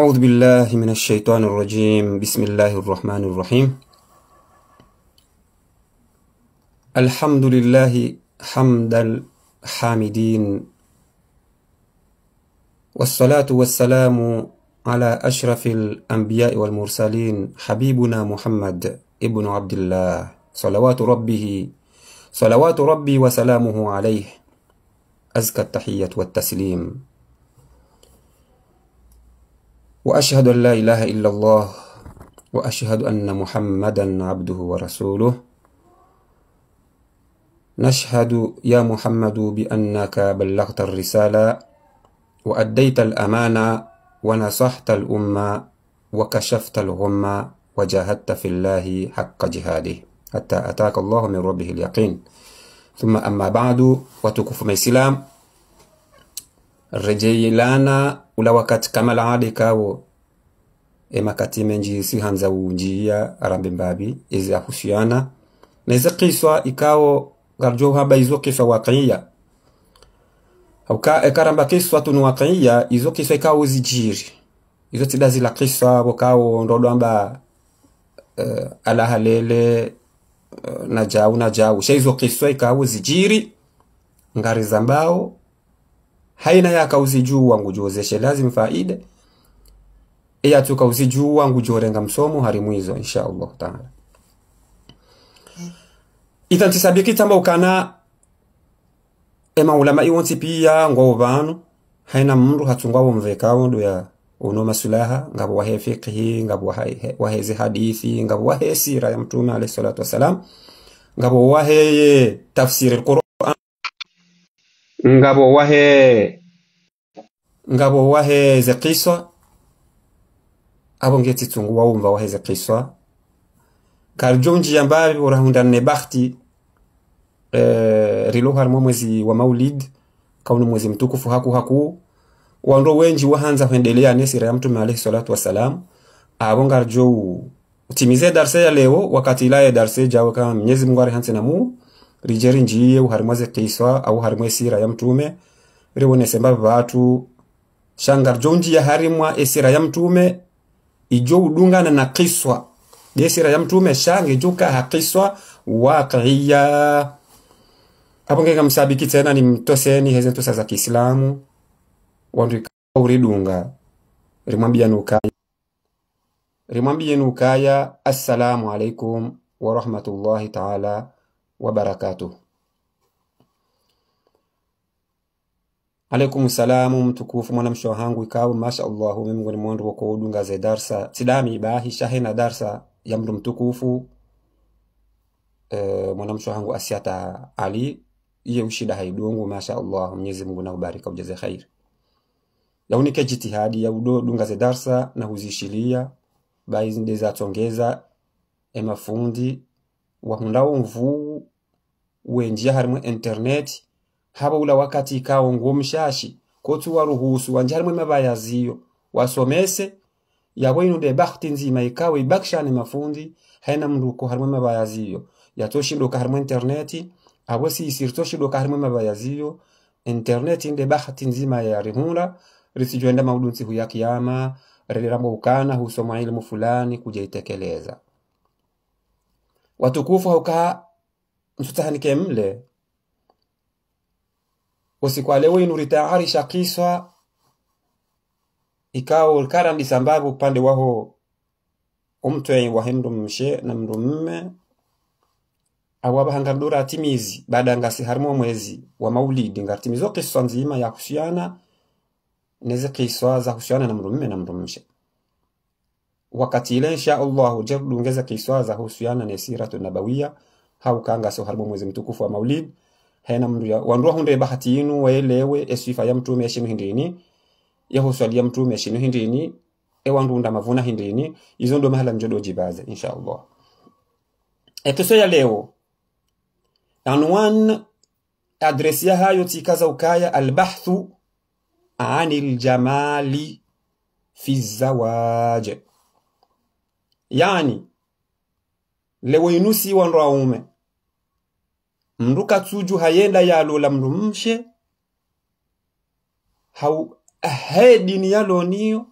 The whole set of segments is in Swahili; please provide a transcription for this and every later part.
أعوذ بالله من الشيطان الرجيم. بسم الله الرحمن الرحيم. الحمد لله حمد الحامدين والصلاة والسلام على أشرف الأنبياء والمرسلين حبيبنا محمد ابن عبد الله. صلوات ربه صلوات ربي وسلامه عليه. أزكى التحية والتسليم. وأشهد أن لا إله إلا الله وأشهد أن محمدا عبده ورسوله. نشهد يا محمد بأنك بلغت الرسالة وأديت الأمانة ونصحت الأمة وكشفت الغمة وجاهدت في الله حق جهاده حتى أتاك الله من ربه اليقين. ثم أما بعد وتكف الإسلام rejeilana ula wakati kama laade kawo emakati menji si hanza unjia arambe mbabi izi ahusiana na izi kiswa ikawo garjo haba izo kiswa waqiya hauka ekaramba kiswa tunu waqiya izo kiswa ikawo zijiri. Izo tidazi la kiswa wakawo ndodo amba uh, ala halele uh, na jau na jau sha izo kiswa ikawo zijiri ngari zambao haina yaka uzijua ngujozeshe lazim faide. Iya tuka uzijua ngujorenga msomo hari mwizo insha Allah taala. Itan tisabiki tamba ukana ema ulama iwonti pia ngo vanu haina mru hatungwa mvekawo ndu ya uno masulaha ngabu wahe fiqhi wahe wahezi hadithi ngabu wahe sira ya mtume alayhi salatu wasalam ngabu wahe tafsiri alquran ngabo wahe. Ngabo waheze zekiswa abo ngeti tungu waumva waheze zekiswa karjonji ambaye urahunda ne bakhti e, rilo harimo mwezi wa maulid kaunu mwezi mtukufu haku haku. Wando wenji wahanza kuendelea nesira ya mtume alayhi salatu wasalam abo ngarjou utimize darse ya leo wakati ilaye darse jawe kama mwenyezi Mungu arihanse na mu rijeri njiye uharimwaze keiswa au harimwe sira ya mtume. Riwone semba vatu shangar jonji ya harimwa esira ya mtume ijo udungana na kiswa. Desira ya mtume shange joka hakiswa waqiya. Apo ngeka msabiki tena ni mtoseni heze ntosa za Kiislamu. Wandu uridunga rimwambia nukaya rimwambia nukaya assalamu alaikum warahmatullahi ta'ala wa barakatuh alaikum salamu mtukufu mwana msho hangu ikawa. Masha allahu mimi mwandu za darsa sidami bahi shahina darsa ya mdu mtukufu e, mwana msho hangu asiata ali. Iye ushida haidungu masha allah mwenyezi mungu na ubarika ujaze khair. Yaunike jitihadi ya udo dunga za darsa na huzishilia. Bai ndeza tongeza emafundi wahundao mvu wenjia harimwe internet haba ula wakati ikawo ngumshashi kotu waruhusu wanje harimwe mabayaziyo wasomese yabo inude bakhti nzima ikawo ibakshane mafundi haina mnduko harimwe mabayaziyo yatoshindoka harimwe interneti abo sisir toshindoka harimwe mabayaziyo interneti inde bakhti nzima ya rihura risijwenda maudunsi huya kiyama rirambo ukana husoma ilmu fulani kuja itekeleza watukufu haukaa msutahanike mle usikwale leo inuritayarisha kiswa ikao karandi sambabu upande waho. Umtwe wahendu mshe na mndu mme. Awaba hangardura atimizi baada ngasi harimo mwezi wa maulidi. Ngartimizo kiswa nzima ya kusiana nezi kiswa za kusiana na mndu mme na mndu mshe wakati ile insha Allah jerdungeza kiswa za husiana na siratu nabawiya hau kanga so harbu mwezi mtukufu wa maulid. Hena mndu ya wandu hunde bahati yinu waelewe esifa ya mtume eshinu hindini yahuswali ya mtume eshinu hindini e wandu unda mavuna hindini. Izo ndo mahala njodo jibaze insha Allah etuso ya leo anwan adresi ya hayo tikaza ukaya albahthu anil jamali fi zawaj yani lewo inusi wandu aume mndu katsuju hayenda yalola mndu mshe hau he dini yaloniyo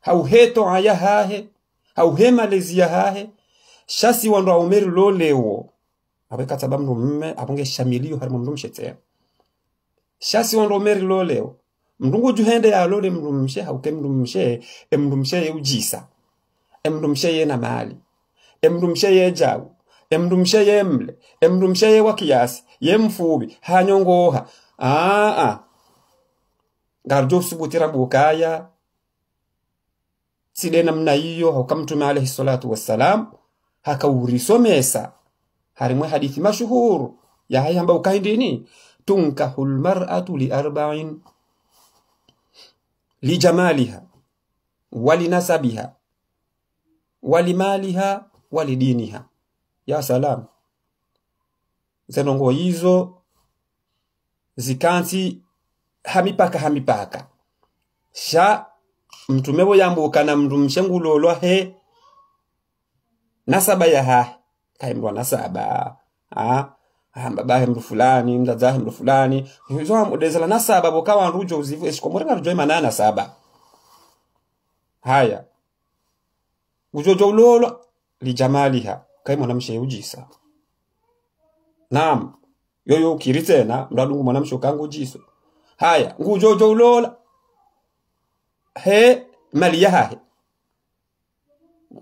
hauhetoa ya hahe hauhe malezi ya hahe shasi wando aumeri lolewo awekataba mndu mme aponge shamiliyo harimo mndu mshetea shasi wando aumeri lolewo mndungu juhende ya lole mndu mshe hauke mndu mshe e mndu mshe ye ujisa e mndu mshe ye na mali. Emrumshe ye jau emrumshe ye mle. Emrumshe ye wa ye mfubi hanyongoha. Aa. Garjo subutira bukaya. Side namna hiyo haukamtume alayhi salatu wassalam hakaurisomesa harimwe hadithi mashuhuru. Ya hayi ambayo kaindini tunkahu lmar'atu liarba'in lijamaliha walinasabiha walimaliha walidiniha. Ya salam. Zenongo hizo zikansi hamipaka hamipaka. Sha mtumewo yambukana mndu mshengulolwa he nasaba ya hahe kaimrwa nasaba. Ha hambabahe mndu fulani mdadzahe mndu fulani. Izo amudezela nasaba bokawa nrujo uzivu eshikomorena rujo imana nasaba. Haya ujojo ulolwa lijamaliha kai mwanamshe ujisa. Nam yoyo ukiri tena mdadungu mwanamshe ukangu ujiso haya ngujojo ulola he mali yahahe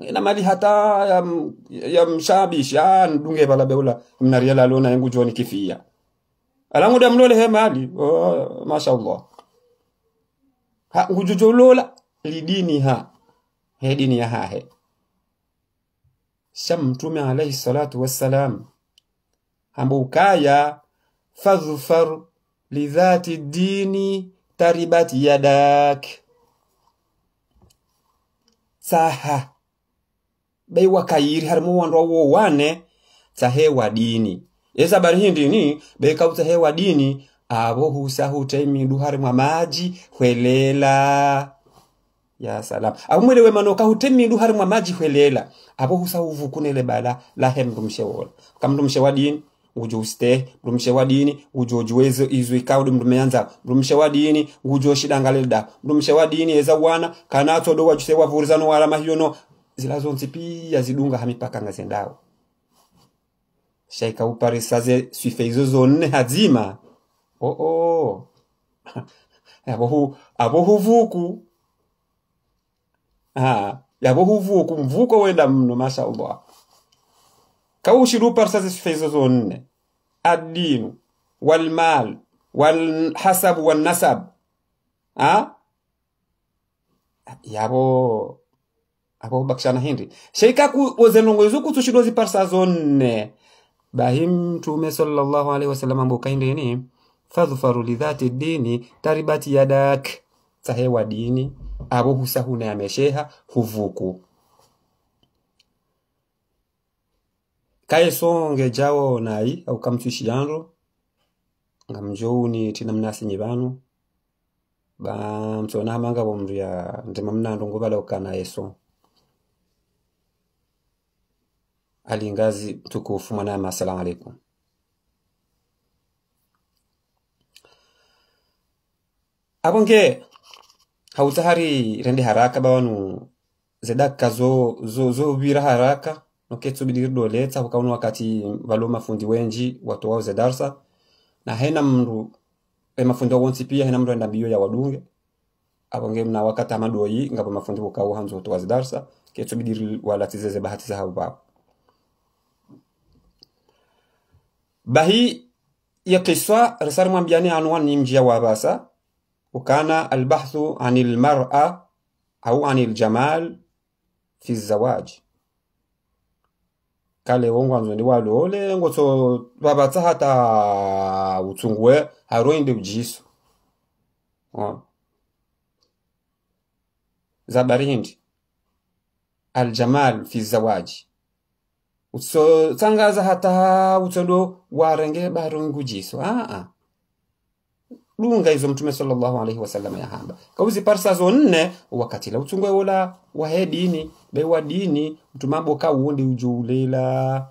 ina mali hata ya, ya mshabisha ndunge bala beula mnariela lona yangu joni kifia. Alangu da mlole he mali oh, mashaallah ha ngujojo ulola lidini ha he dini ya hahe sha mtume alaihi salatu wassalam. Hambo ukaya fadhfar lidhati dini taribat yadak. Tsaha. Bei wakayiri harimo wandu wawo wane tsahewa dini. Esa bari hindini bei kautsahewa dini abo husa hutemidu harimwa maji hwelela ya salam. Abumwelewe manoka hutemidu harimwa maji hwelela apo husa huvukunele bala lahe mndu mshewola kamndu mshewa dini ngujo usite mrumshe wa dini ujo juwezo izwi ikawdi mrumeanza. Mrumshe wa dini ujo shidangalelda mrumshe wa dini eza wana kanato do wajuse wavurizano wala mahiyono. Zilazo pia zidunga hamipaka ngazendao. Shaika uparisaze swife izo zonne hazima oh oh. Abohu abohu vuku huvuka mvuko wenda mno mashaallah kawushiru parsaze zisifezo zonne. Addinu walmal walhasabu wannasab ha? Yabo abo bakshana hindi. Sheika ku ozenongozo kutushido ziparsa zonne. Bahim mtume sallallahu alaihi wasallam ambo kaindeni fadhfaru lidhati dini taribati yadak. Sahewa dini abo husahuna yamesheha huvuku. Kaye songe jawo nayi au kamtwishi yandro ngamjouni tina mnasinyi banu ba mtsona hamanga bomria ndima mnando ngobala ukana yeso. Alingazi mtukufu mwanama asalamu alaikum abonge hautahari rende haraka bawanu zedaka zovira zo zo haraka noketsubidiri doletsa hukauna wakati valo mafundi wenji watu wao zedarsa na hena mndu e mafundi wawonsi pia hena mndu enda mbiyo ya wadunge abonge mna wakati amadoyi ngapo mafundi bukao hanzo to wazidarsa ketsubidiri wala tizeze bahati za hao bahi ya kiswa resari mwambiani anwan ni mjia wabasa ukana البحث عن المرأة au عن الجمال في الزواج kale wongwanzo ndi walole ngotso babatsa hata utsungwe haroinde ujiso zabarindi aljamal fi zawaji utso tsangaza hata utsodo warenge barongu jiso a a lunga izo mtume sallallahu alaihi wasallam ya hamba kauzi parsa zone wakati la utsungwe wola wahe dini bewa dini mtumabo ka uonde ujulela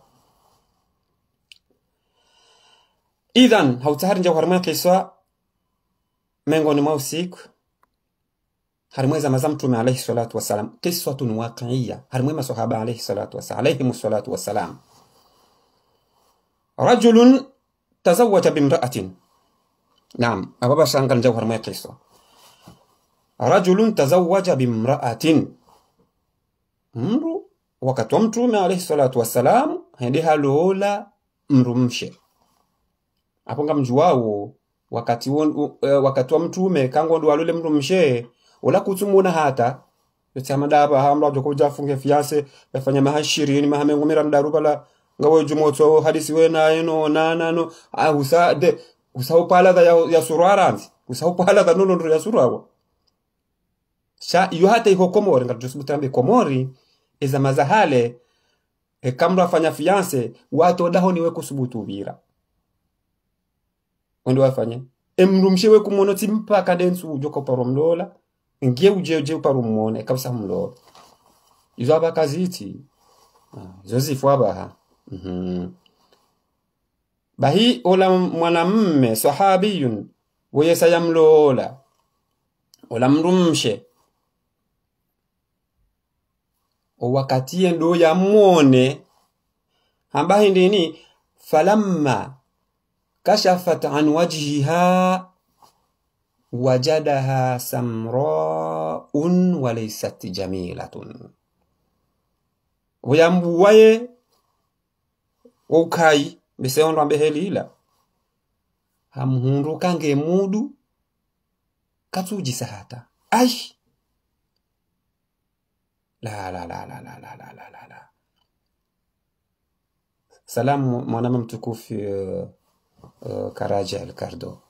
idan hautahari hautsaharinja uharimwe kiswa mengo ni mausik harimwe za mazam mtume alaihi salatu wasalam kiswa tun waqiya harimwe masahaba alaihi salatu wasalam alaihim salatu wasalam rajulun tazawwaja bimraatin. Naam, hapa sasa angalia jawhar ya Kristo. Rajulun tazawwaja bimra'atin. Mru wakati wa Mtume alayhi salatu wassalam hende halola mrumshe. Apo mjuao wakati won, wakati wa Mtume kango ndo alole mrumshe wala kutumuna hata tsamadaba hamla joko jafunge fiase yafanya mahashirini mahame ngumira mdarubala ngawo jumoto hadisi we na eno nanano ahusa de usahau palada ya, ya suru aranzi usahau palada nono ndo ya suru awa sha iyo hata iko komori ngati ngatu tusibutambe komori eza mazahale e kamra fanya fiance watu daho niwe kusubutu vira. Ondo wafanye? Emrumshiwe kumono timpaka densu ujoko paro mlola ngie uje uje paro muone kabisa mlola. Izo abakaziti ah, izo zifo abaha mhm. mm bahi ola mwanamme sahabiyun weyesa yamloola ola mrumshe. Owakatiye ndo yamwone hamba ndini falamma kashafat an wajhiha wajadaha samraun walaysat jamilatun. Oyambuwaye woukai beseondo ambe helila hamhundu kange mudu katsujisa sahata. Ai la la la la la la la la la. La salamu mwaname mtukufu uh, uh, karaja elkardo.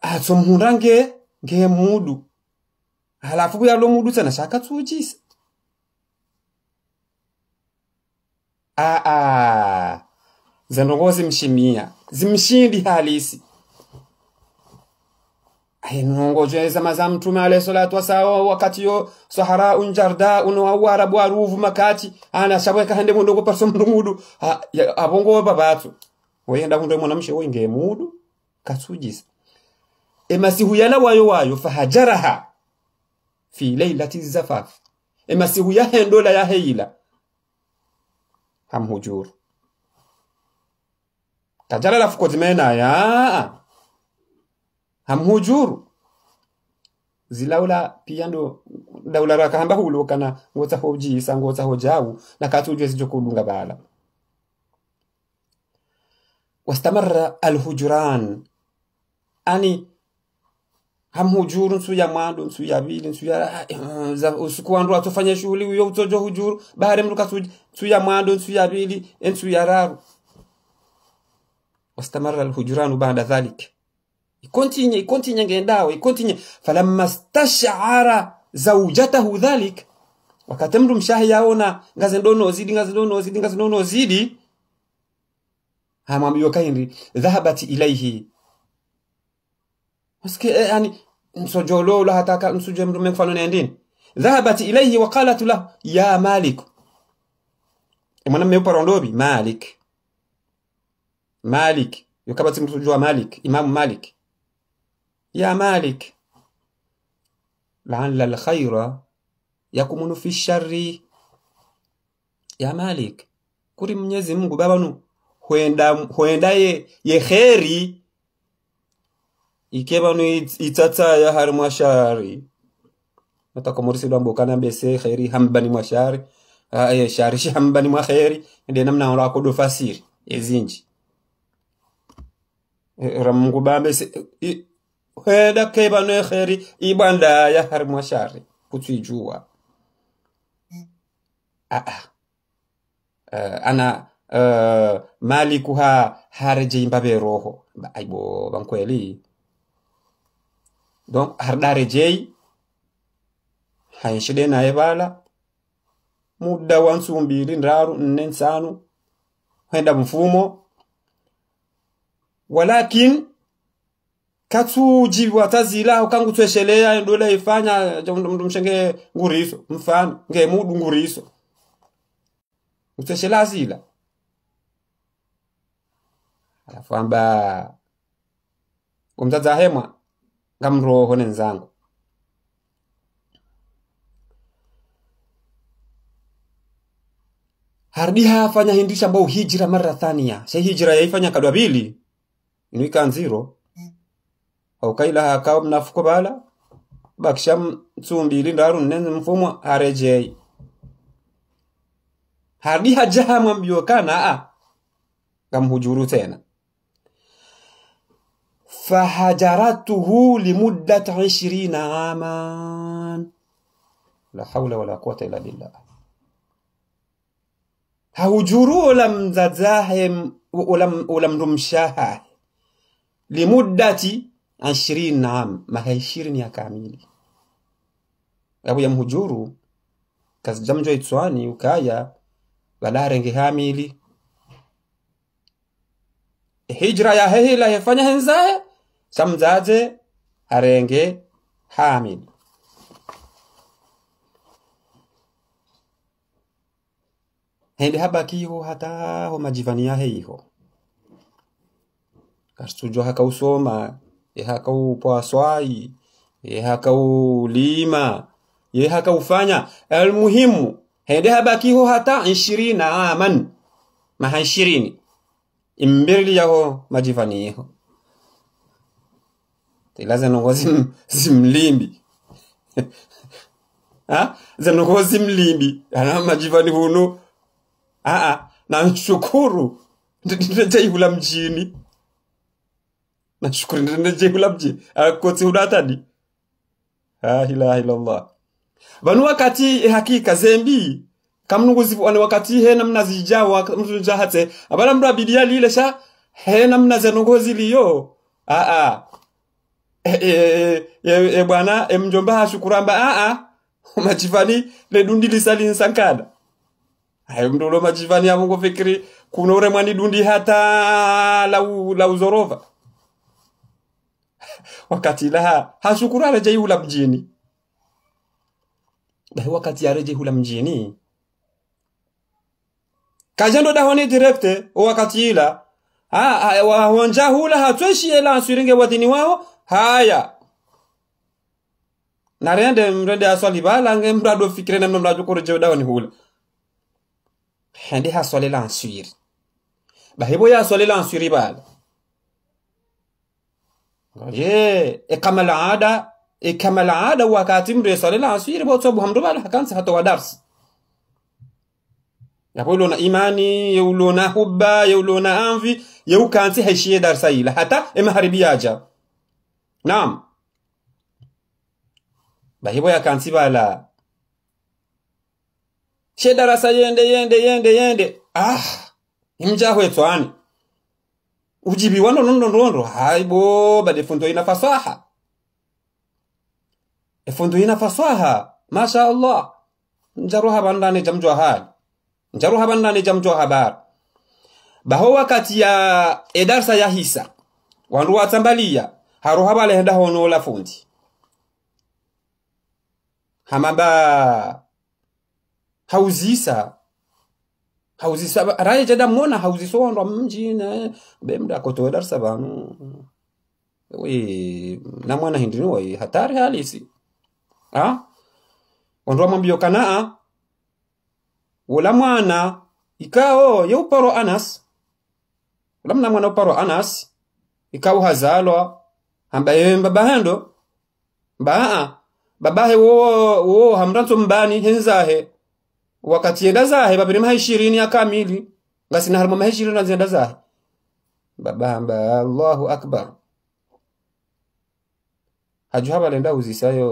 Atsomhunda nge nge mudu. Halafu buyalo mudu tsana shakatsujisa ah, ah. zanongo zimshimia. Zimshindi halisi. Ainongoje zama za mtume alayhi salatu wasalam wakati yo saharaun jardaun wawara bwaruvu makati ana shabweka hande mundogo parso mndumudu abongo babatu weyenda kundo mwanamshe wenge mudu. Kasujisa. Emasihuyana wayo wayo fahajaraha. Fi lailati zafaf. Emasihuyahendo la yaheila ham hujur. Ta jala laf kotimena ya. Ham hujur. Zilaula piyando daula rakahamba hulo kana ngotsa hojiisa ngotsa hojawu nakatuje zijokulunga bala. واستمر الهجران ani hamhujuru nsu ya mwando nsu ya bili nsu ya za usiku wandu atofanya shughuli uyo utojo hujuru bahari mruka nsu ya mwando nsu ya bili nsu ya raru. Wastamara alhujuranu baada dhalik. Ikontinye ikontinye ngendawe ikontinye. Falamma stashara zaujatahu dhalik. Wakati mndu mshahi yaona ngaze ndono zidi ngaze ndono zidi ngaze ndono zidi hamwambiwa kaindi dhahabat ilaihi maske eh, yani msojololo hataka msuje mndu mfano nendini dhahabat ilaihi wa qalat lahu ya malik. Mwana mmeuparondobi malik. Malik. Yokabati msujua malik imam malik. Ya malik. Laala alkhaira yakumunu fi shari ya malik kuri mwenyezi mungu babanu hwenda huenda ye, ye ikebanu itsatsaya hari mwashari. Atakomorisidwa mbokana mbese kheri hambani mwashari. Uh, shari shi hambani mwa kheri ende namna ora ezinji. Ramungu bambe heda keba no kheri ibanda ya har mwashari kutwijua a a ana uh, malikuha harje imbabe roho. Aibo bankweli donc hardare jeeyi hayen shiɗena ebala mudda wansu ndaru ndaaru nnen saanu heɗam fuumo walakin katuji watazilao kangu ndola ifanya mshenge nguriso mfano nge mudu nguriso. Utweshela zila. Alafu amba umtadza hemwa ngamroho nenzangu. Hardi hafanya hindisha bau hijira mara thania. Se hijira yaifanya kadwa bili inuikanziro aukaila haka mnafuko bala bakisha mtsumbili ndaru nnenze mfumo harejei hardi hajahamwa mbyokana a ah, ngamhujuru tena fahajaratuhu limuddat 20 aman. La haula wala quwata illa billah. Haujuru olam zazahe olam olam rumshaha limuddati 20 am maha 20 ya kamili. Abu ya mhujuru kasjamjo itswani ukaya balarenge hamili. Hijra ya hehila hefanya henzaye samzaze arenge hamid. Hende habakiho hataho majivani yahe iho kasujo hakausoma ye ehakaulima ye hakaulima ye hakaufanya almuhimu hende habakiho hata ishirina aman maha ishirini. Imbirili yaho majivani iho tilaze nongo zim, zimlimbi ha zenongo zimlimbi ana majivani huno aa namshukuru. Ndinejaihula mjini. Nashukuru ndinejaihula mjini. Akotsi hudatadi la ilaha illallah. Vanu wakati hakika zembi kamnunguzi wani wakati he namna zijawa mtu jahatse abala mra bidia lile sha he namna ziliyo liyo. Aa e, e, e, bwana e mjomba hashukuramba aa machivani ledundi lisali nsankada. Hayo mndulo machivani amungo fikiri kunore mwani dundi hata lau, la uzorova wakati laha hashukuru areje hula mjini? Dahi wakati areje hula mjini? Kajando dahoni direkte wakati ila. Ha, wahonja hula hatweshi ela ansuringe wadini wao haya na rende mrende aswali balange mrado fikire namna mrajo kore je dawani hula hende haswali la ensuire ba hebo ya aswali la answiri bala ye ikama alada ikama alada wakati mre aswali la answiri bo sabu hamdo bala hakansa hata wa darsi yapo na imani yulona hubba yulona anvi yeukansi haishie darsa ila hata imaharibiyaja naam. Bahibo yakansi bala she darasa yende yende yende yende. Ah imjahwe tswani ujibi wano nondo nondo haibo bade fundo ina fasaha. E ina fasaha. Masha Allah. Njaru bandane jamjwa hali. Njaru habandane jamjwa habar baho wakati ya edarsa ya hisa. Wandu watsambalia haro habale henda hono la fundi. Hamaba hauzisa hauzisa raye jada mona hauziso mji na bemda koto dar banu. We na mwana hindini we hatari halisi. Ha? Ondo mwambio kanaa wala mwana ikao yeuparo anas. Lamna mna mwana uparo anas ikao hazalwa ambaye mbabahendo mbaa babahe wo wo hamranzo mbani henzahe wakati yenda zahe babiri maha ishirini ya kamili ngasina harimo maha ishirini nazienda zahe babamba allahu akbar. Haju habalenda uzisayo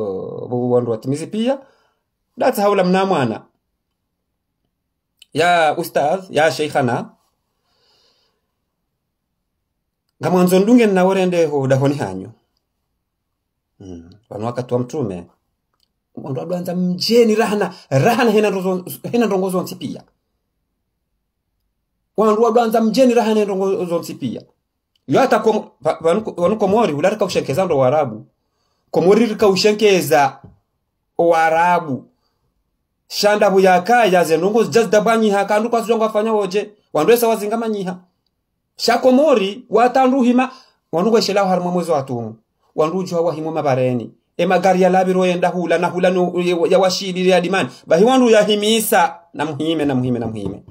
wandu watimizi pia. Data haula mna mwana. Ya ustadh ya sheikhana ngamwanzo ndunge naworendeho dahoni hanyu. Mm. wanu wakati wa mtume mwandu adwanza mjeni rahana rahana hena ndongozo nsipia wandu adwanza mjeni rahana hena ndongozo nsipia yo hata vanu komori ularika ushenkeza ndo warabu komori rika ushenkeza warabu shanda buyaka yaze ndongozo just dabanyi hakandu kwa zonga fanya woje. Wandu esa nyiha manyiha shakomori watanduhima wandu gweshela harimo mwezi watumu wandu jwa wahimo mabareni. Emagari yalabiro yenda hula na hula ya yadimani ya dimani. Bahi wandu yahimisa na muhime na muhime na muhime.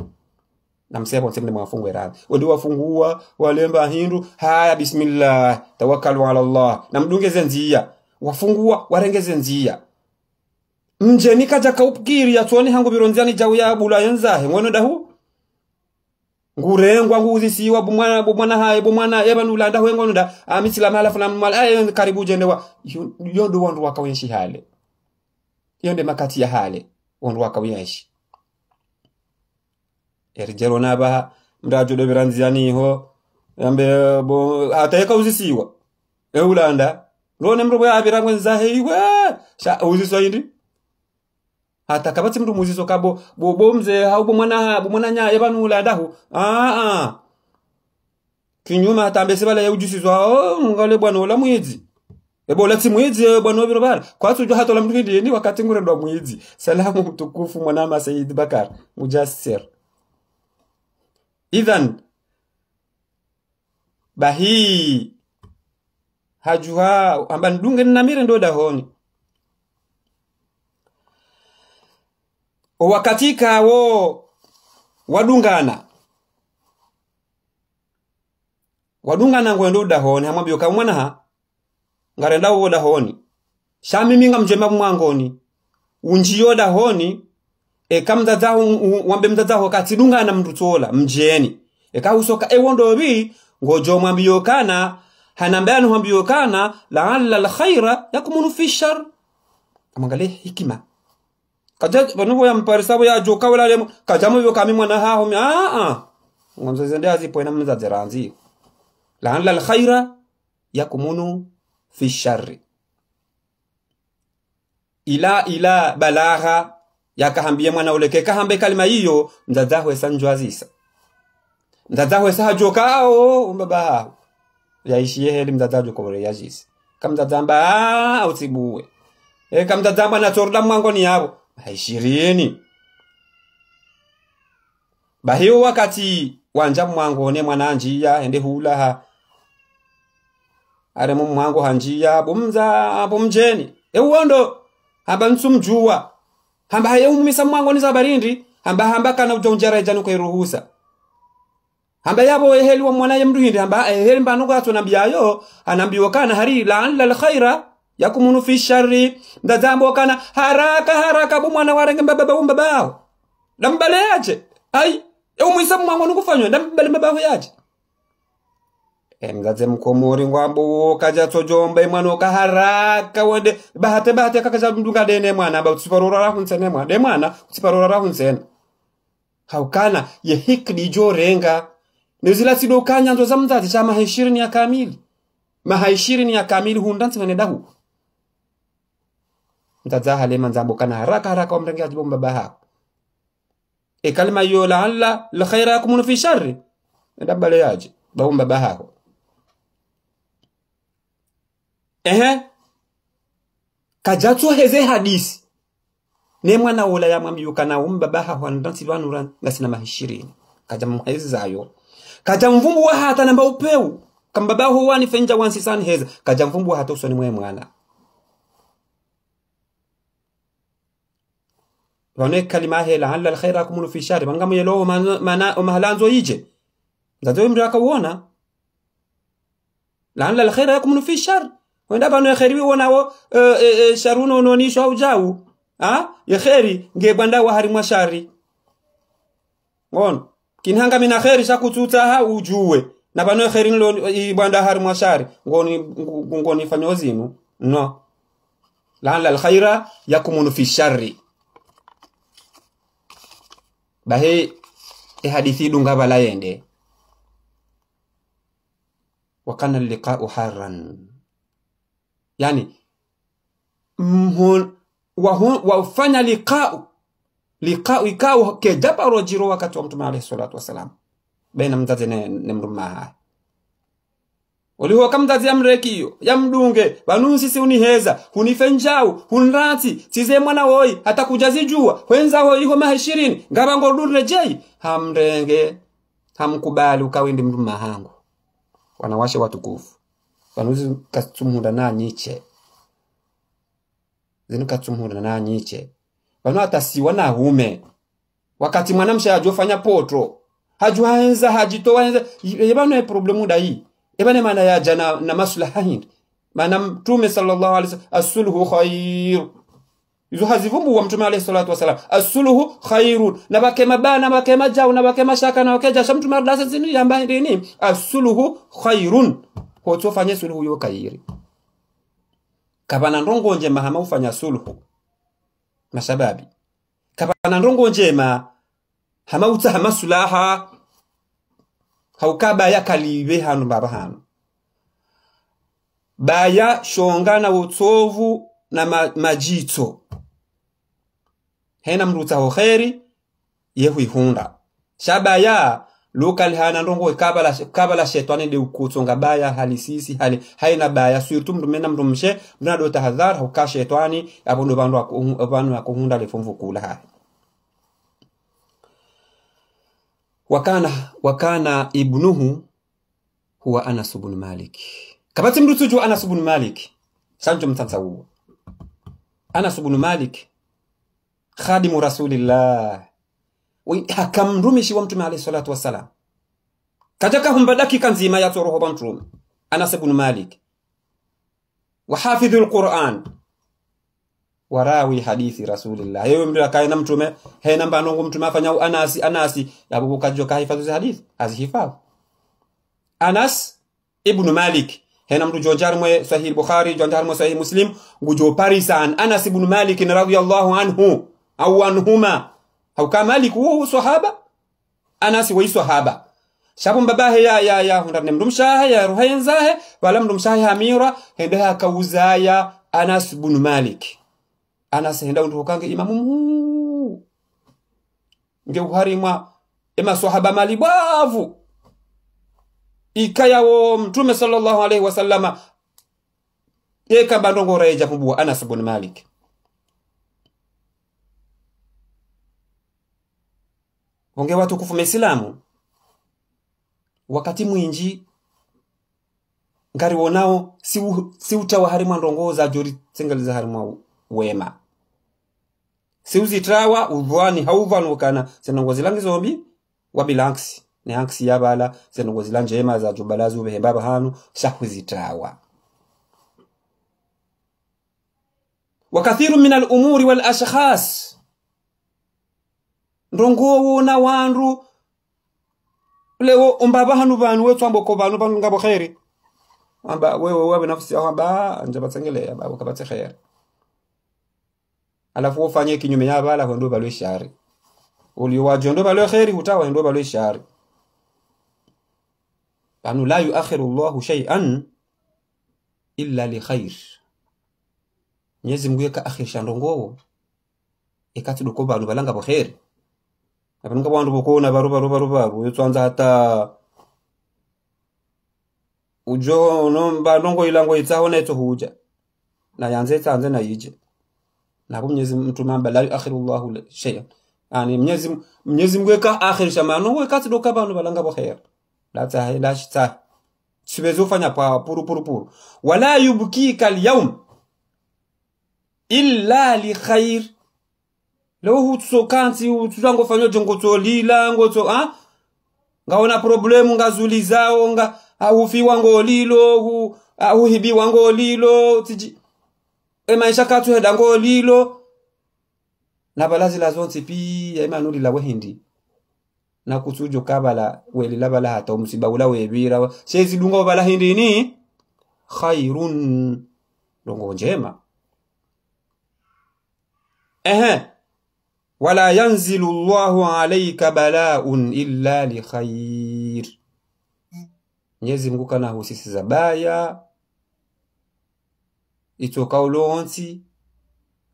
Na msebo nsemne mwafungwe radhi wadi wafungua walemba hindu haya bismillah tawakkalu ala allah. Na mdungeze nzia wafungua warengeze nzia mje nikaja kaupkiri yatwoni hangu bironziani jau ya bula yenzahe. Ngono dahu ngurengwa nguzisiwa bumwana bumwana haye bumwana eba nulanda amisila mala funa mal ay karibu jende wa. Yondo wandu wakawenshi hale. Yonde makati ya hale wandu wakawenshi erijero biranziani ho yambe bo atayeka uzisiwa. Eulanda lone mrobo yabira ngwenza heiwe sha uziswa indi hata kabatsi mndu muziso kabo bobo mze hau bomwana bomwana nya yabanula dahu aa ah kinyuma hata mbese bala yaujusizwa o ngale bwana ola mwezi. Ebo la timwezi bwana obiro bara. Kwatsu jo hata la mndu ni wakati ngure ndo mwezi. Salamu mtukufu mwanama sayyid Bakar. Mujassir. Idhan. Bahi. Hajuha amba ndunge namire ndo dahoni wo wadungana. Wadungana ngwendo udahoni hamwambio ka mwana ha? Ngarenda wo dahoni. Shamiminga mjema mwangoni. Unjiyo dahoni eka kamdadzaho wambe mdadzaho katidungana mndutsola mjeni. E kahusoka e wondo bi ngojo mwambio kana hanambani mwambio kana la'alla alkhaira yakumunu fi shar. Amangale hikima kaja banu ya mparisa ya joka wala lemo kaja mu yoka mi mwana haho mi a a ngonzo zende azipo ina mza zeranzi la'alla alkhaira yakumunu fi shar ila ila balagha yakahambia mwana uleke kahambe kalima hiyo mzadzahwe sanjwazisa mzadzahwe sahajoka ao mbaba yaishiye heli mzadzajo kobore yazisi kamzadzamba au utibuwe e kamzadzamba na torda mwangoni yabo haishirini bahiyo wakati wanja mwangone mwana anjia ende hula ha. Are mu mwango hanjia bumza bumjeni. E uondo hamba nsumjua hamba haye umisa mwangoni zabarindi hamba hamba kana ujonjara janu kwa ruhusa hamba yabo eheli wa mwana ya mduhindi. Hamba eheli mbanu gato nabiyayo anambiwa kana hari la'alla alkhaira yakumunu fi sharri ndazambo kana haraka haraka bu mwana warenge mbaba bumba bao. Ndambale yaje ai e mwisa mwangu nikufanywa ndambale mbaba yaje? Emgaze mkomori ngwambo kaja tojomba mwana ka haraka wende bahate bahate kakaja mdunga dene mwana ba utsiparora ra hunsene mwana. De mwana utsiparora ra hunsene haukana ye hikdi jorenga nezila sido kanya ndo za mzazi cha maheshirini ya kamili. Maheshirini ya kamili hundansi wene dahu le halema nzambo kana haraka haraka wamrenge ajibu mbaba hako e kalima yo la alla la khaira yakumunu fi sharri. Ndabale yaje. Ba mbaba hako ehe. Kajatso heze hadisi. Ne mwana wola ya mwambiyo kana umbaba hako ndansi lwanura ngasina mahishirini kaja mhezi zayo kaja mvumbu wa hata namba upeu. Kambaba ho wani fenja wansi san heza. Kaja mvumbu hata usoni mwe mwana wane kalima hela halla alkhaira kumulu fi shari bangamu yelo mana mahalanzo yije ndazo mri akawona la halla alkhaira yakumunu fi shar wenda bano khairi wona wo sharuno nonisho ha? Ya khairi ngebanda wa harimwa shari ngon kinhanga mina khairi sakututa ha ujue. Na bano khairi lo ibanda harimwa shari ngoni ngoni fanyo no. La halla alkhaira yakumunu fi sharri bahe e idunga dunga bala yende. Wakana liqa'u harran yani mhon wafanya liqa'u liqa'u ikao ke jabaro jiro wakati wa mtume alayhi salatu wasalam. Baina mzazi ne, ne uliho kamzazi yamrekiyo yamdunge banu sisi uniheza hunife njau hunrati size mwana woi hata kujazijua wenza ho iho maha ishirini jei hamrenge hamkubali ukawindi mndu mahangu wanawashe watukufu. Wanuzi katsumhunda na nyiche. Zinu katsumhunda na nyiche. Wanu atasiwa na hume. Wakati mwanamsha ajofanya potro. Hajuhaenza hajitowaenza yebana problemu dai ebane maana yaja na, na maslaha hindi? Maana mtume sallallahu alaihi wasallam asulhu khair izo hazivumbuwa mtume alayhi salatu wasalam. Asuluhu khairun na mabana bake jau na bake mashaka na bakeja sha mtume adasa zini yamba ndini asuluhu khairun. Hoto fanye suluhu yo kairi kabana ndongo njema hama ufanya suluhu mashababi kabana ndongo njema hama uta hama haukaba ya kalibe hanu baba hanu. Baya shonga na utsovu na ma, majito. Hena mrutaho kheri yehuihunda shabaya lokal hana ndongo kabala kabala shetani de ukutsonga baya halisisi hali haina baya. Surtu mrumena mena mndu mshe mna do tahadhar huka shetani abondo bandu abantu akuhunda lefomvu kula ha wakana wakana ibnuhu huwa Anas ibn Malik. Kabati mndu tuju Anas ibn Malik. Sanjo mtanza huo. Anas ibn Malik khadimu rasulillah. Hakamrumishi wa mtume alayhi salatu wassalam. Kataka humba dakika nzima ya toroho ba mtume. Anas ibn Malik. Wa alquran warawi hadithi rasulillah. Yewe mndu akaina mtume he namba anongo mtume afanya anasi anasi yabubu kajo kahifadhi hadithi azihifadhi. Anas ibn Malik hena mndu jonjar mwe sahih bukhari jonjar mwe sahih muslim ngujo parisan. Anas ibn Malik radhiyallahu anhu au anhuma. Au kama Malik wu sahaba? Anas wa sahaba. Shabu mbabahe ya ya ya hundarne mndu ya ruhayenzahe wala mndu mshahe hamira hendeha kauzaya Anas ibn Malik Anas henda undu kange imamu mu nge uharimwa ema sahaba mali bavu ikayawo mtume sallallahu alaihi wasallama yekamba ndongora eja kubuwa Anas bun Malik. Onge watukufu mesilamu wakati mwinji ngari wonao si, si utawa harimwa ndongoza jori tsengaliza harimwa wema si uvani udhwani haudhanukana zenongozi langi zombi wabilanksi ne anksi yabala zenongozi la njema za jubalazi ubehemba bahanu hanu shahuzitrawa wakathiru min alumuri walashkhas wal ashkhas. Ndongowo na wandu lewo umbaba hanu banu vanu ko banu banu ngabo khairi amba wewe wabe nafsi yaho amba anje batsengele babo kabatse khairi alafu ufanye kinyume ya bala ndo balwe shari. Uliwajo ndo balwe khairi utawa ndo balwe shari. Banu la yuakhiru Allahu shay'an illa li khair nyezi mguye ka akhirisha ndongowo ikati doko banu balanga bo bokona baru baru baru baru. Yotwanza hata ujo nomba ndongo ilango itsaho neto huja. Na yanze tsanze na nabo mnyezi mtume amba la yuakhiru Allahu shay'an. Yani mnyezi mnyezi Mungu akhiru akhirisha mano wekati doka banu balanga bo khair la ta la shita sibezo fanya pa puru puru puru. Wala yubkika al-yawm illa li khair leo hutsokansi utsango fanyo jongo lila ngoto ha? Ngaona problemu ngazuli zao nga ufiwa ngolilo hu uhibiwa ngolilo tiji e maisha katu heda ngolilo balazi la zonse pi ya manuli la wehindi. Na kutujo kabala weli la bala hata umsiba ula webira sezidunga dunga bala hindi ni? Khairun. Dongo njema. Ehe. Wala yanzilu llahu alaika bala'un illa li khair. Mwenyezi Mungu kana husisi zabaya itoka ulonzi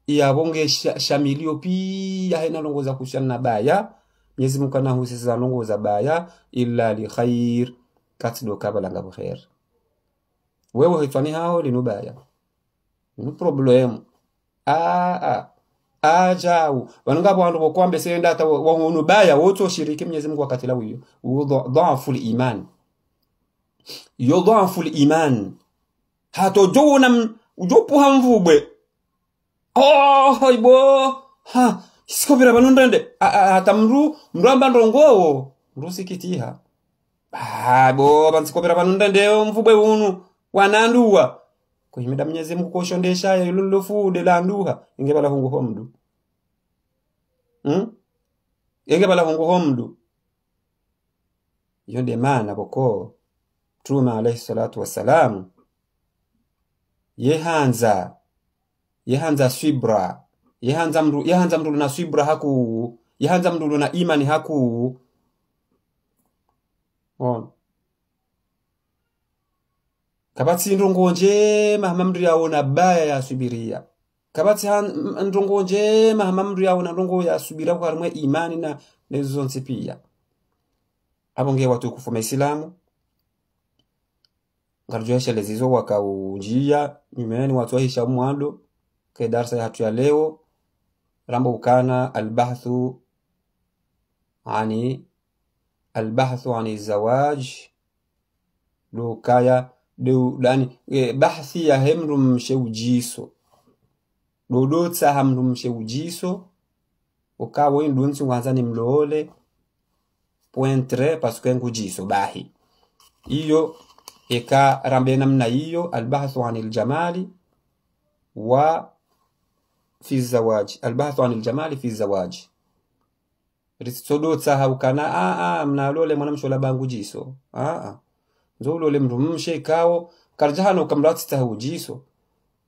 iyabonge shamilio pia haina longoza kushana na baya. Mwenyezi Mungu za longoza baya illa li khair. Katido kabala ngabo khair. Wewe hitwani hao linubaya ni problem. Ah aa ajau vanonga vandu vokwambe senda hata wahunu baya wote shiriki Mwenyezi Mungu wakati la wiyo dhafu iman. Yo iman. Hato jona mvubwe. Oh ibo ha sikobira vanondende hata mru mramba ndongowo. Mrusikitiha abo bansikopera pano ndendeo mvubwe unu wananduwa kuhimida mnyezi mungu koshondeshaye ilulufude landuha inge bala hungu homdu hmm? inge bala hungu homdu iyo ndiye maana boko mtume alaihi salatu wassalamu yehanza. Yehanza swibra. Yehanza mndu yehanza mndu na swibra haku yehanza mndu na imani haku. On kabatsi ndongo njema hama mndu yaona baya yasubiria kabatsi ndongo njema hama mndu yaona ndongo yasubira kwa imani na nezo pia abonge watukufu maislamu ngarjoeshelezizo wakaunjia nyumeni watu wahisha mwando ke darsa ya hatu ya leo rambo ukana albahthu ani albahthu ani zawaj lukaya dani e, bahthi ya hemru msheujiso dodotsa hamru msheujiso ukawo indunsi ngwanza ni mlole pointre pasuke ngujiso bahi. Iyo ika rambe namna hiyo albahthu anil jamali wa fi zawaji. Albahthu anil jamali fi zawaji. A a mnalole mwanamshola bangu jiso. A a nzolole mndu mshe ikawo karjahano kamratsta hujiso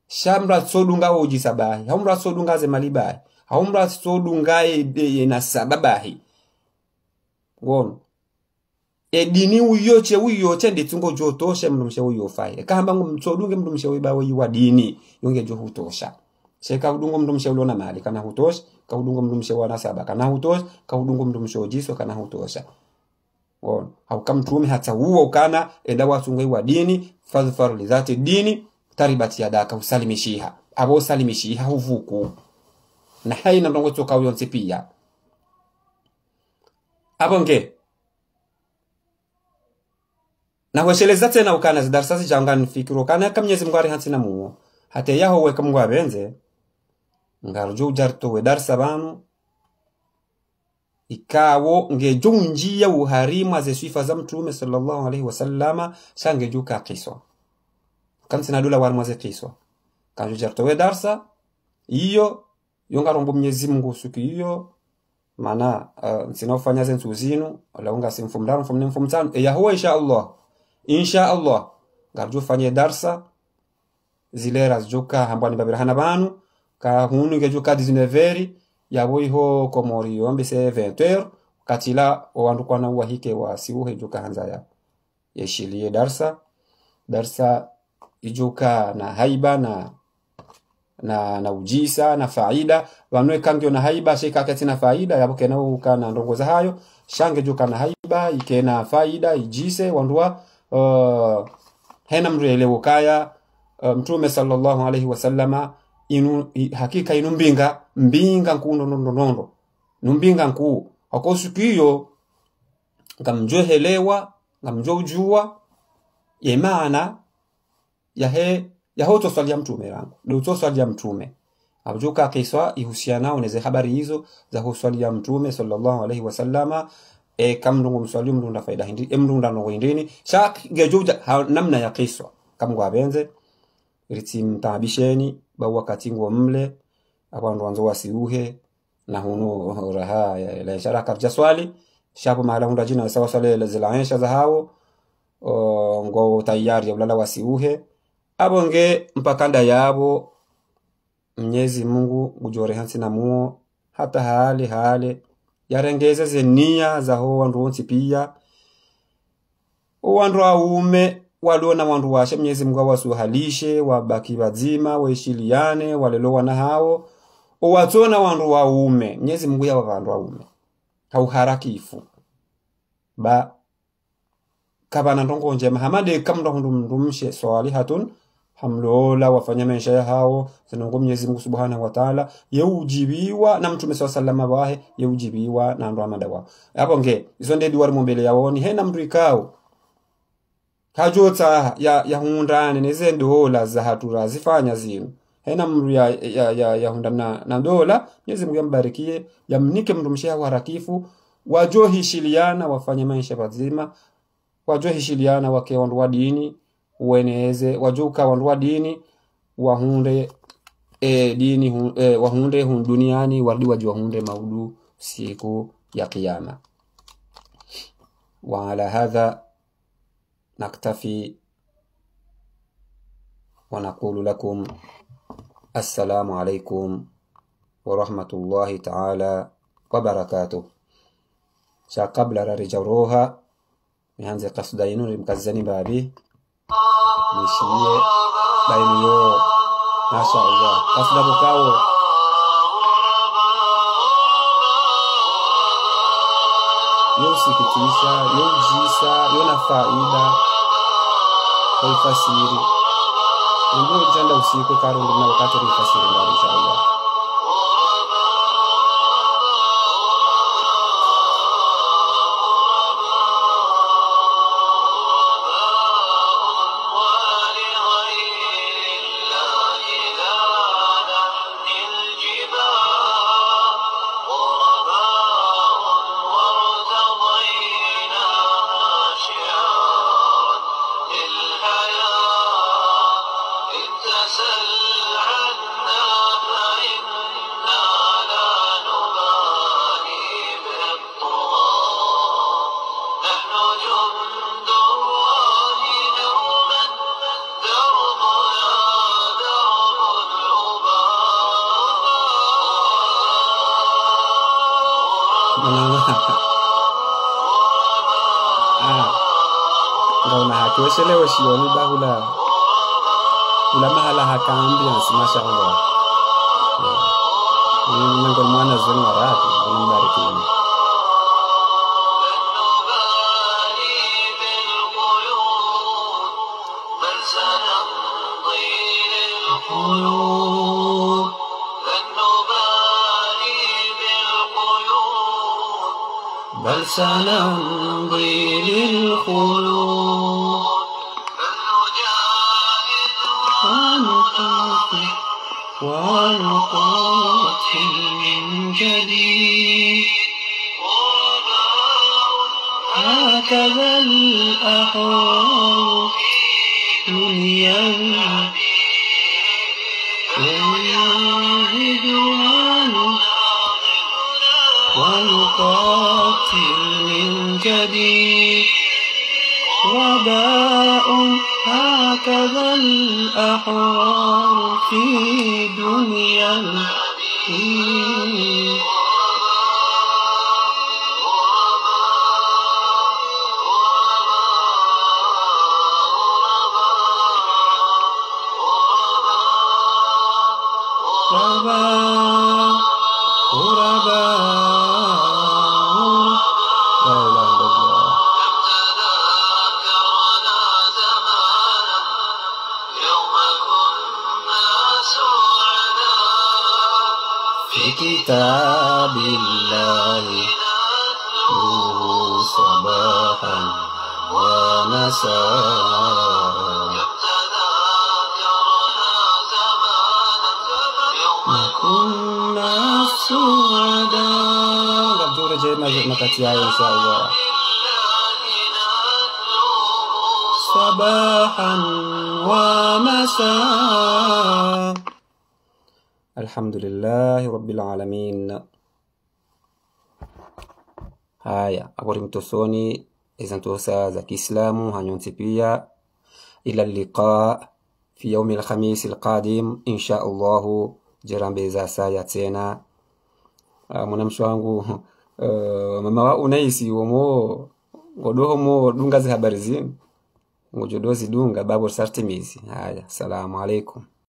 shamra sodunga ujisa bahi. Haumra sodunga ze mali bahi. Haumra tsodunga e na sababahi ngono edini uyoche uyoche nditsingo jotoshe mndu mshe uyofai ekahamba ngo mtsodunge mndu mshe uibawe yiwa dini yonge jo hutosha. Sheka udungo mndu mshe ulona mali kana hutosha. Kaudungo mndu mshe wana saba kana hutosha. Kaudungo mndu mshe ojiso kana hutosha. On haukamtume hata huo kana enda wasungai wa dini fadhfar lidhati dini taribati yadaka usalimishiha abo usalimishiha huvuku. Na haina ndongo tsoka uyonse pia abonge nahwesheleza tena ukana zidarasa zijanga nifikiro kana kamnyezi mngwari hansina muwo hate yaho weka mngwa abenze ngarjo ujarto we darsa banu. Ikawo ngejo njia uharimu aze sifa za mtume sallallahu alaihi wasallama shangeju ka kiswa kansina dola war mwaze kiswa kanjo jarto we darsa iyo yongarombo mnyezi mungu suki iyo mana uh, nsinofanya zenzuzinu wala unga simfumdaro mfumne mfumtano e yahuwa insha Allah insha Allah ngarjo fanye darsa zilera zijuka hambwani babirahana banu ka hunu ngejuka 19 yabo iho komori yombi se 20 katila owandukwana wahike wa siuhe juka hanza ya. Yeshilie darsa darsa ijuka na haiba na na na ujisa na faida wanwe kangyo na haiba shika kati na faida yabo kena uka na ndongo za hayo shange juka na haiba ikena faida ijise wandua uh, hena mrelewo kaya uh, mtume sallallahu alaihi wasallama inu i, hakika inu mbinga mbinga nkuu nondonondo numbinga nkuu. Ako siku hiyo ngamjohelewa ngamjojua yemaana yahe yahoto swali ya mtume rangu deuto swali ya mtume. Abujuka kiswa ihusiana uneze habari hizo za swali ya mtume sallallahu alaihi wasallama e kam kamndungu mswali mndunda faida hindi e mndunda no hindini. Sha gejuja namna ya kiswa. Kamgwa benze riti mtabisheni ba wakati ngwa mle abantu wanzo wasiuhe na hunu raha ya la ishara. Karja swali shapo mahala hunda jina sawa swali zilaensha za hao ngo tayari ya ulala wasiuhe. Abonge mpakanda yabo mnyezi mungu gujore hansi na muo hata hali hali yarengeze zenia za ho wandu wonsi pia wandu aume walio na wandu washe mnyezi mungu awasuhalishe wabaki wazima waishiliane walelowa na hao. Uwatsona wandu waume mnyezi mungu yawa wandu waume hauharakifu ba kabana ndongo njema hamade kamndo hundu mndumshe swalihatun hamlola wafanya maisha ya hao zinongo Mwenyezi Mungu Subhanahu wa Ta'ala yeujibiwa na mtume swalla sallama wahe yeujibiwa na ndo amada wao hapo nge izo ndedi wari mumbele yawoni hena mndu ikao hajota ya ya hundane neze za hatura zifanya zinu. Hena mndu ya ya, ya, ya hundana na ndola Mwenyezi Mungu yambarikie yamnike mndu msheha wajohi wajohishiliana wafanye maisha mazima wajohishiliana wake wandu wa dini ueneze wajuka wandu wa dini wahunde e, dini hu, e, wahunde hun duniani wardi waji wahunde maudu siku ya kiyama وعلى هذا نكتفي ونقول لكم السلام عليكم ورحمة الله تعالى وبركاته sha kabla rarijaroha nihanze kasuda yinu rimkazani babi nishiye bainu yo. Masha Allah kasuda bukawo yosikitisha yojisa yona faida. Kaifasiri ndio janda usiku karundu na wakati insha Allah Menang Ah Ngauna haki wesele weshioni bahula Ula mahala haka ambiance mashallah Nangol mwana zuni warati Mbariki mwana Oh سنمضي للخلود كتير إن شاء الله صباحا ومساء الحمد لله رب العالمين هيا أقولكم توصوني إذا أنتو سازك إسلام هنيون تبيا إلى اللقاء في يوم الخميس القادم إن شاء الله جرام بيزا سايا تينا آه منام شوانغو uh, mama wa unaisi womo wodoho mo dunga zi habari zinu ngojodo zidunga babo sartimizi haya salamu alaikum